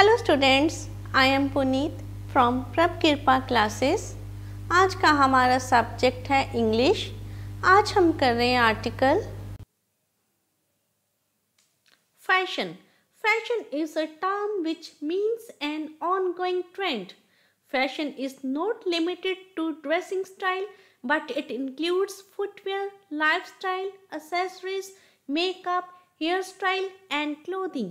Students I am Puneet from Prabh Kripa classes आज का हमारा सब्जेक्ट है इंग्लिश आज हम कर रहे हैं article fashion fashion is a term which means an ongoing trend fashion is not limited to dressing style but it includes footwear, lifestyle, makeup, hair style and clothing.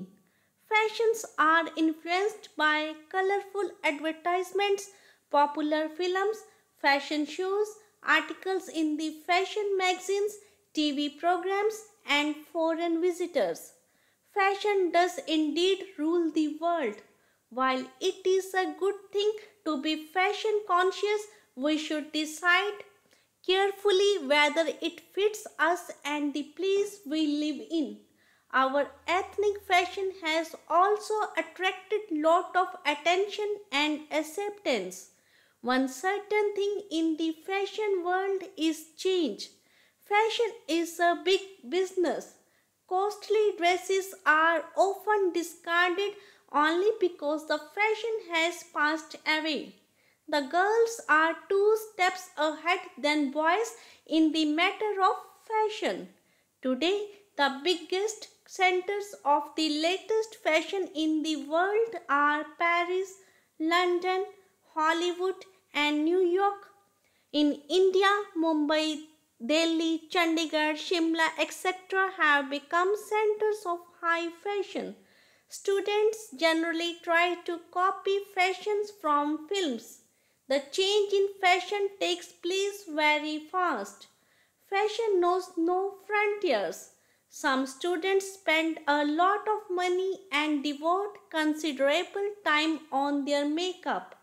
Fashions are influenced by colorful advertisements, popular films, fashion shows, articles in the fashion magazines, TV programs, and foreign visitors. Fashion does indeed rule the world. While it is a good thing to be fashion conscious, we should decide carefully whether it fits us and the place we live in. Our ethnic fashion has also attracted lot of attention and acceptance. One certain thing in the fashion world is change. Fashion is a big business. Costly dresses are often discarded only because the fashion has passed away. The girls are two steps ahead than boys in the matter of fashion. Today, the biggest centers of the latest fashion in the world are Paris, London, Hollywood, and New York. In India, Mumbai, Delhi, Chandigarh, Shimla, etc. have become centers of high fashion. Students generally try to copy fashions from films. The change in fashion takes place very fast. Fashion knows no frontiers. Some students spend a lot of money and devote considerable time on their makeup.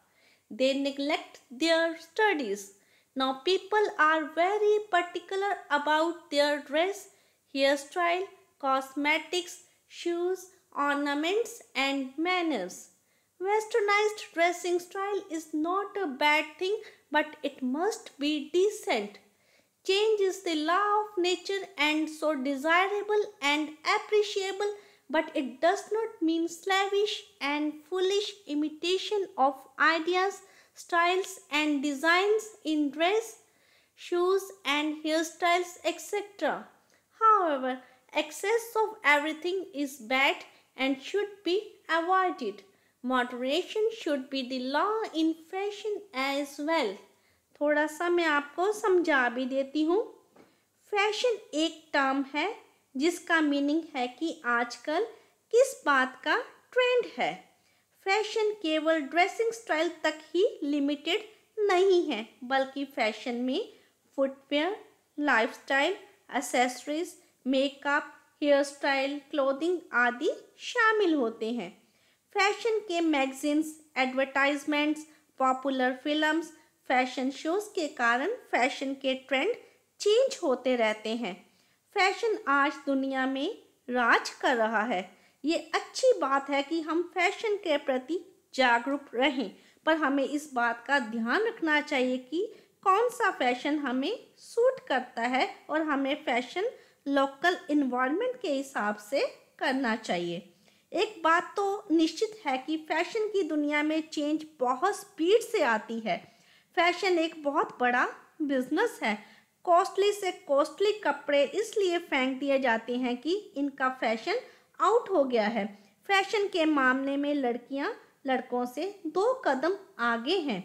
They neglect their studies. Now people are very particular about their dress, hairstyle, cosmetics, shoes, ornaments and manners. Westernized dressing style is not a bad thing but it must be decent. Change is the law of nature and so desirable and appreciable, but it does not mean slavish and foolish imitation of ideas, styles, and designs in dress, shoes, and hairstyles, etc. However, excess of everything is bad and should be avoided. Moderation should be the law in fashion as well. थोड़ा सा मैं आपको समझा भी देती हूँ। Fashion एक term है, जिसका मीनिंग है कि आजकल किस बात का ट्रेंड है। फ़ैशन केवल ड्रेसिंग स्टाइल तक ही लिमिटेड नहीं है, बल्कि फ़ैशन में footwear, lifestyle, accessories, makeup hair style clothing आदि शामिल होते हैं। फ़ैशन के magazines, advertisements, popular films fashion shows के कारण फ़ैशन के ट्रेंड चेंज होते रहते हैं। फ़ैशन आज दुनिया में राज कर रहा है। ये अच्छी बात है कि हम फ़ैशन के प्रति जागरूक रहें, पर हमें इस बात का ध्यान रखना चाहिए कि कौन सा फ़ैशन हमें सूट करता है और हमें फ़ैशन लोकल इन्वायरमेंट के हिसाब से करना चाहिए। एक बात तो निश्चित है कि फ़ैशन की दुनिया में चेंज बहुत स्पीड से आती है। फ़ैशन एक बहुत बड़ा बिज़नेस है। कॉस्टली से कॉस्टली कपड़े इसलिए फेंक दिए जाते हैं कि इनका फ़ैशन आउट हो गया है। फ़ैशन के मामले में लड़कियाँ लड़कों से दो कदम आगे हैं।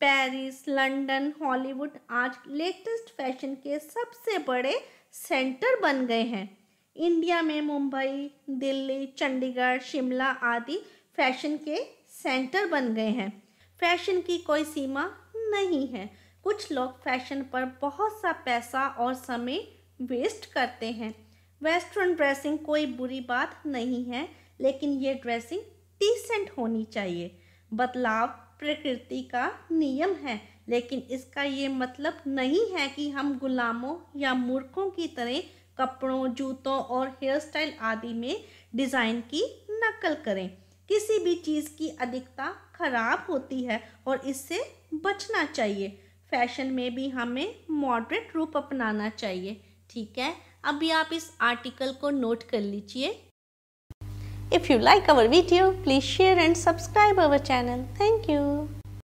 पेरिस, लंदन, हॉलीवुड आज लेटेस्ट फ़ैशन के सबसे बड़े सेंटर बन गए हैं। इंडिया में मुंबई, दिल्ली, चंडीगढ़, शिमला आदि फ़ैशन के सेंटर बन गए हैं। फ़ैशन की कोई सीमा नहीं है। कुछ लोग फ़ैशन पर बहुत सा पैसा और समय वेस्ट करते हैं। वेस्टर्न ड्रेसिंग कोई बुरी बात नहीं है, लेकिन ये ड्रेसिंग डिसेंट होनी चाहिए। बदलाव प्रकृति का नियम है, लेकिन इसका ये मतलब नहीं है कि हम गुलामों या मूर्खों की तरह कपड़ों, जूतों और हेयर स्टाइल आदि में डिज़ाइन की नकल करें। किसी भी चीज़ की अधिकता खराब होती है और इससे बचना चाहिए। फ़ैशन में भी हमें मॉडरेट रूप अपनाना चाहिए, ठीक है? अभी आप इस आर्टिकल को नोट कर लीजिए। If you like our video please share and subscribe our channel thank you.